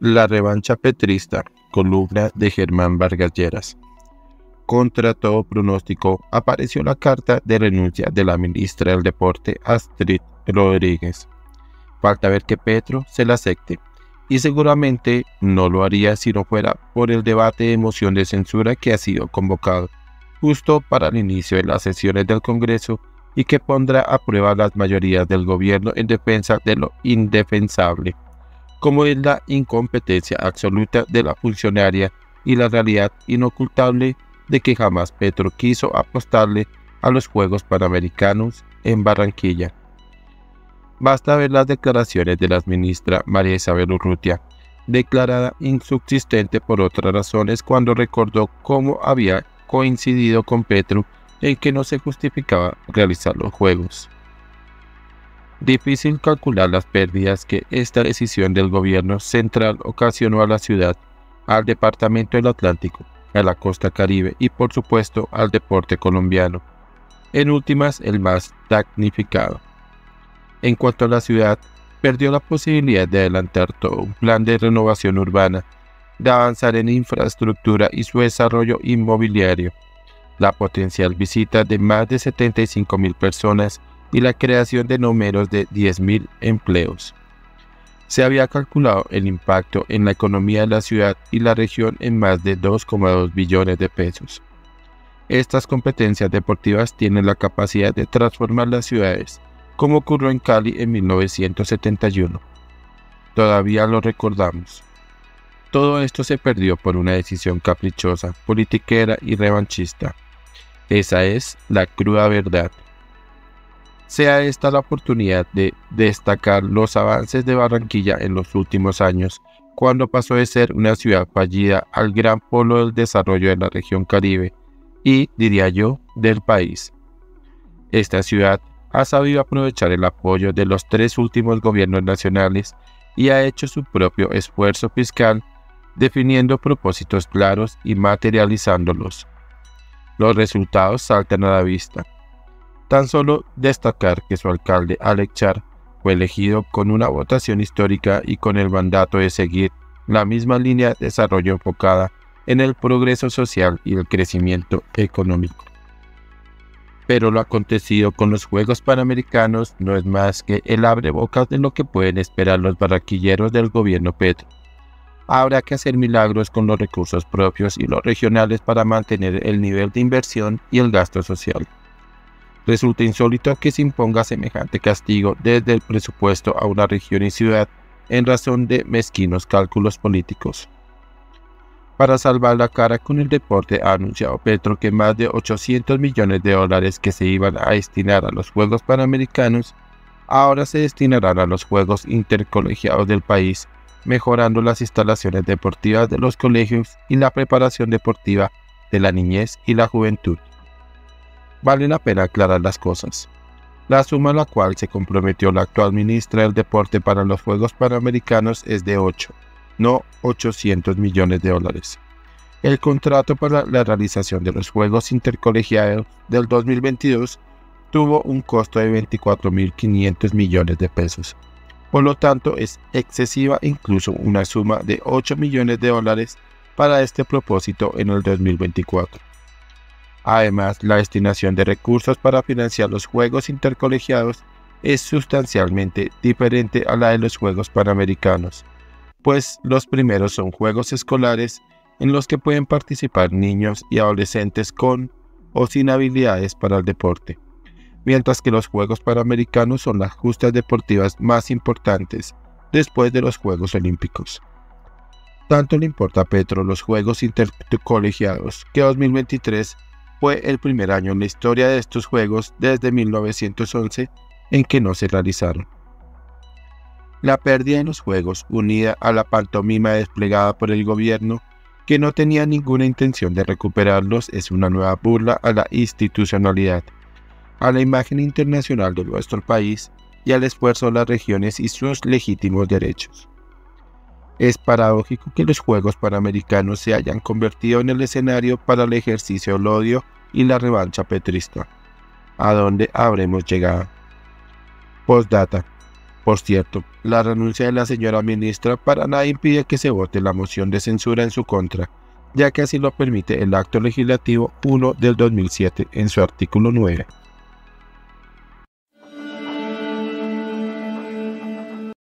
La revancha petrista, columna de Germán Vargas Lleras. Contra todo pronóstico, apareció la carta de renuncia de la ministra del Deporte, Astrid Rodríguez. Falta ver que Petro se la acepte, y seguramente no lo haría si no fuera por el debate de moción de censura que ha sido convocado, justo para el inicio de las sesiones del Congreso y que pondrá a prueba las mayorías del gobierno en defensa de lo indefensable como es la incompetencia absoluta de la funcionaria y la realidad inocultable de que jamás Petro quiso apostarle a los Juegos Panamericanos en Barranquilla. Basta ver las declaraciones de la ministra María Isabel Urrutia, declarada insubsistente por otras razones cuando recordó cómo había coincidido con Petro en que no se justificaba realizar los Juegos. Difícil calcular las pérdidas que esta decisión del gobierno central ocasionó a la ciudad, al departamento del Atlántico, a la costa caribe y por supuesto al deporte colombiano, en últimas el más damnificado. En cuanto a la ciudad, perdió la posibilidad de adelantar todo un plan de renovación urbana, de avanzar en infraestructura y su desarrollo inmobiliario, la potencial visita de más de 75 mil personas y la creación de no menos de 10.000 empleos. Se había calculado el impacto en la economía de la ciudad y la región en más de 2,2 billones de pesos. Estas competencias deportivas tienen la capacidad de transformar las ciudades, como ocurrió en Cali en 1971. Todavía lo recordamos. Todo esto se perdió por una decisión caprichosa, politiquera y revanchista. Esa es la cruda verdad sea esta la oportunidad de destacar los avances de Barranquilla en los últimos años, cuando pasó de ser una ciudad fallida al gran polo del desarrollo de la región Caribe y, diría yo, del país. Esta ciudad ha sabido aprovechar el apoyo de los tres últimos gobiernos nacionales y ha hecho su propio esfuerzo fiscal, definiendo propósitos claros y materializándolos. Los resultados saltan a la vista Tan solo destacar que su alcalde Alex Char fue elegido con una votación histórica y con el mandato de seguir la misma línea de desarrollo enfocada en el progreso social y el crecimiento económico. Pero lo acontecido con los Juegos Panamericanos no es más que el abrebocas de lo que pueden esperar los barraquilleros del gobierno Petro. Habrá que hacer milagros con los recursos propios y los regionales para mantener el nivel de inversión y el gasto social. Resulta insólito que se imponga semejante castigo desde el presupuesto a una región y ciudad en razón de mezquinos cálculos políticos. Para salvar la cara con el deporte ha anunciado Petro que más de 800 millones de dólares que se iban a destinar a los Juegos Panamericanos ahora se destinarán a los Juegos Intercolegiados del país, mejorando las instalaciones deportivas de los colegios y la preparación deportiva de la niñez y la juventud vale la pena aclarar las cosas. La suma a la cual se comprometió la actual ministra del Deporte para los Juegos Panamericanos es de 8, no 800 millones de dólares. El contrato para la realización de los Juegos Intercolegiados del 2022 tuvo un costo de 24.500 millones de pesos. Por lo tanto, es excesiva incluso una suma de 8 millones de dólares para este propósito en el 2024. Además, la destinación de recursos para financiar los Juegos Intercolegiados es sustancialmente diferente a la de los Juegos Panamericanos, pues los primeros son juegos escolares en los que pueden participar niños y adolescentes con o sin habilidades para el deporte, mientras que los Juegos Panamericanos son las justas deportivas más importantes después de los Juegos Olímpicos. Tanto le importa a Petro los Juegos Intercolegiados que 2023 fue el primer año en la historia de estos Juegos desde 1911 en que no se realizaron. La pérdida en los Juegos, unida a la pantomima desplegada por el gobierno, que no tenía ninguna intención de recuperarlos, es una nueva burla a la institucionalidad, a la imagen internacional de nuestro país y al esfuerzo de las regiones y sus legítimos derechos. Es paradójico que los Juegos Panamericanos se hayan convertido en el escenario para el ejercicio del odio y la revancha petrista. ¿A dónde habremos llegado? Postdata. Por cierto, la renuncia de la señora ministra para nada impide que se vote la moción de censura en su contra, ya que así lo permite el acto legislativo 1 del 2007 en su artículo 9.